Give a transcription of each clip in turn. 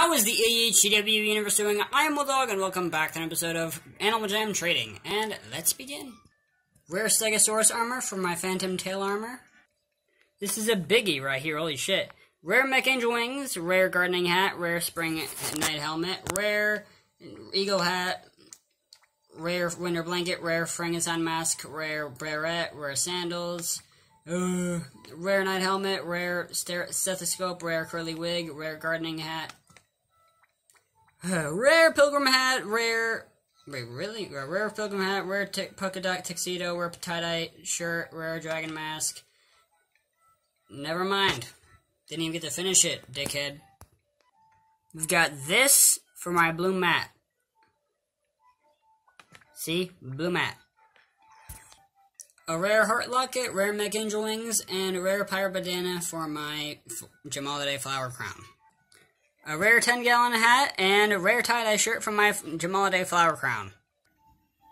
How is the AHCW universe doing? I am Dog, and welcome back to an episode of Animal Jam Trading. And let's begin. Rare Stegosaurus armor for my Phantom Tail armor. This is a biggie right here, holy shit. Rare Mech Angel Wings, Rare Gardening Hat, Rare Spring Night Helmet, Rare Eagle Hat, Rare Winter Blanket, Rare Frankenstein Mask, Rare Barrette, Rare Sandals, uh, Rare Night Helmet, Rare Stethoscope, Rare Curly Wig, Rare Gardening Hat, Rare Pilgrim Hat, Rare... Wait, really? Rare Pilgrim Hat, Rare Polka Dot Tuxedo, Rare Tie-Dye Shirt, Rare Dragon Mask. Never mind. Didn't even get to finish it, dickhead. We've got this for my blue mat. See? Blue mat. A rare heart locket, rare mech angel wings, and a rare pirate bandana for my Jamalade flower crown. A rare 10 gallon hat, and a rare tie-dye shirt from my Jamalade flower crown.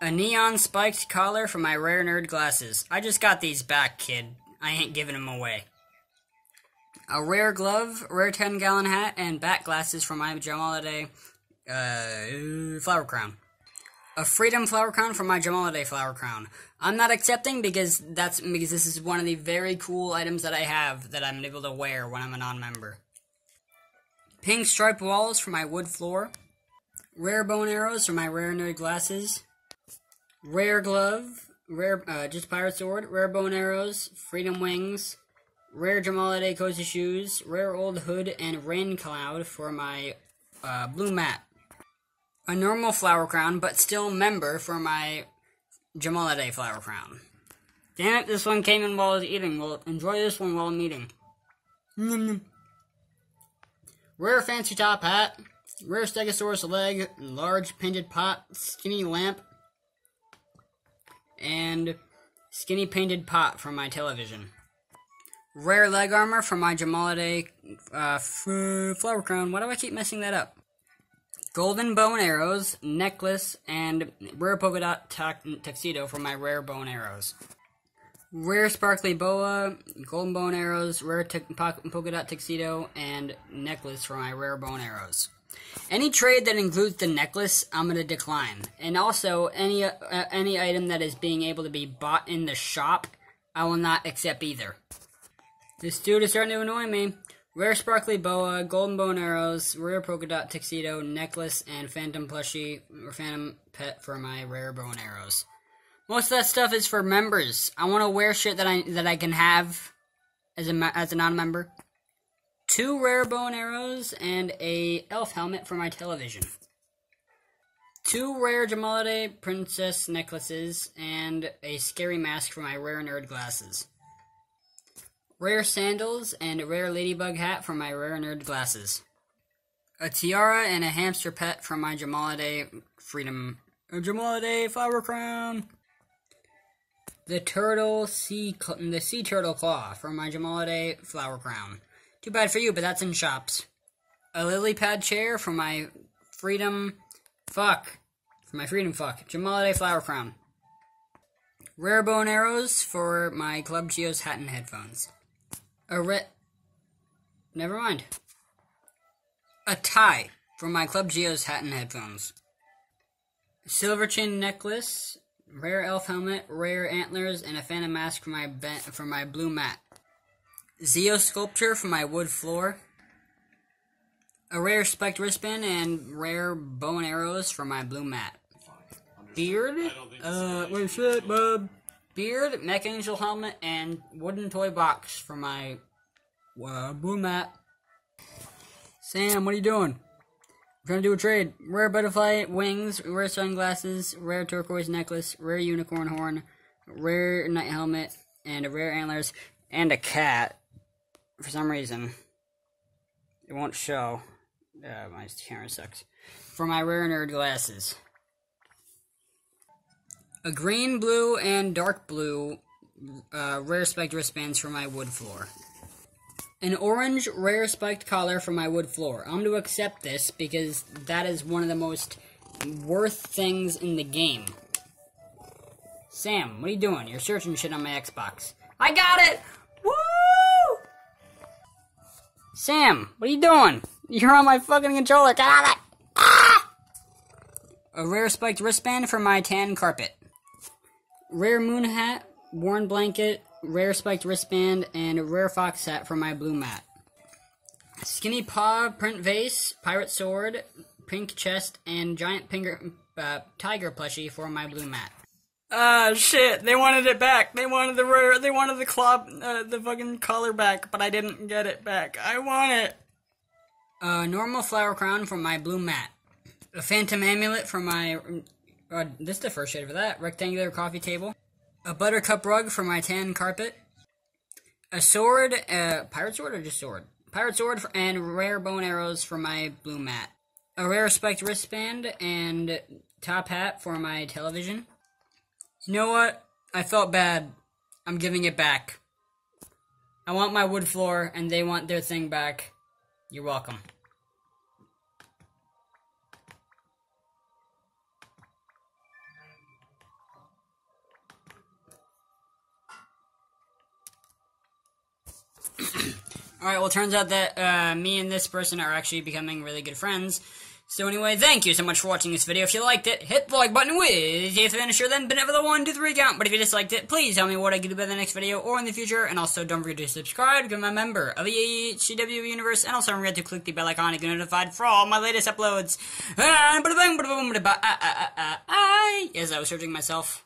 A neon spiked collar for my rare nerd glasses. I just got these back, kid. I ain't giving them away a rare glove, rare 10 gallon hat, and back glasses from my Jamalade uh, flower crown. A freedom flower crown from my Jamalade flower crown. I'm not accepting because that's because this is one of the very cool items that I have that I'm able to wear when I'm a non-member. Pink striped walls for my wood floor. Rare bone arrows for my rare nerd glasses. Rare glove, rare uh, just pirate sword, rare bone arrows, freedom wings, Rare Jamalade Cozy Shoes, Rare Old Hood, and Rain Cloud for my uh, blue mat. A normal flower crown, but still member for my Jamalade flower crown. Damn it, this one came in while I was eating. Well, enjoy this one while I'm eating. Rare Fancy Top Hat, Rare Stegosaurus Leg, Large Painted Pot, Skinny Lamp, and Skinny Painted Pot for my television. Rare leg armor from my Jamalade uh, flower crown. Why do I keep messing that up? Golden bone arrows, necklace, and rare polka dot tuxedo for my rare bone arrows. Rare sparkly boa, golden bone arrows, rare polka dot tuxedo, and necklace for my rare bone arrows. Any trade that includes the necklace, I'm gonna decline. And also, any uh, any item that is being able to be bought in the shop, I will not accept either. This dude is starting to annoy me. Rare sparkly boa, golden bone arrows, rare polka dot tuxedo, necklace, and phantom plushie or phantom pet for my rare bone arrows. Most of that stuff is for members. I want to wear shit that I that I can have as a as a non-member. Two rare bone arrows and a elf helmet for my television. Two rare Jamalade princess necklaces and a scary mask for my rare nerd glasses. Rare sandals and a rare ladybug hat for my rare nerd glasses. A tiara and a hamster pet for my Jamalade Freedom. A Jamalade flower crown. The turtle sea the sea turtle claw from my Jamalade flower crown. Too bad for you, but that's in shops. A lily pad chair for my freedom fuck. For my freedom fuck. Jamalade flower crown. Rare bone arrows for my Club Geoz hat and headphones. A red. Never mind. A tie for my Club Geoz hat and headphones. Silver chain necklace, rare elf helmet, rare antlers, and a phantom mask for my for my blue mat. Zios sculpture for my wood floor. A rare spiked wristband and rare bow and arrows for my blue mat. Beard? Uh, wait, shit, bub beard, mech angel helmet, and wooden toy box for my uh, blue mat. Sam, what are you doing? Trying to do a trade. Rare butterfly wings, rare sunglasses, rare turquoise necklace, rare unicorn horn, rare night helmet, and a rare antlers, and a cat. For some reason, it won't show. Uh, my camera sucks. For my rare nerd glasses a green, blue, and dark blue uh, rare spiked wristbands for my wood floor. An orange rare spiked collar for my wood floor. I'm to accept this because that is one of the most worth things in the game. Sam, what are you doing? You're searching shit on my Xbox. I got it! Woo! Sam, what are you doing? You're on my fucking controller. Get out of it! Ah! A rare spiked wristband for my tan carpet. Rare moon hat, worn blanket, rare spiked wristband, and a rare fox hat for my blue mat. Skinny paw print vase, pirate sword, pink chest, and giant finger, uh, tiger plushie for my blue mat. Ah, shit! They wanted it back. They wanted the rare. They wanted the claw, uh, the fucking collar back, but I didn't get it back. I want it. A normal flower crown for my blue mat. A phantom amulet for my. Uh, this is the first shade for that. Rectangular coffee table. A buttercup rug for my tan carpet. A sword, a pirate sword or just sword? Pirate sword and rare bone arrows for my blue mat. A rare spiked wristband and top hat for my television. You know what? I felt bad. I'm giving it back. I want my wood floor, and they want their thing back. You're welcome. Alright, well, turns out that uh, me and this person are actually becoming really good friends. So anyway, thank you so much for watching this video. If you liked it, hit the like button with the finisher, then benevolent the 1, 2, 3 count. But if you disliked it, please tell me what I could do in the next video or in the future. And also, don't forget to subscribe, become a member of the HCW universe, and also don't forget to click the bell icon to get notified for all my latest uploads. As ah, ah, ah, I was searching myself.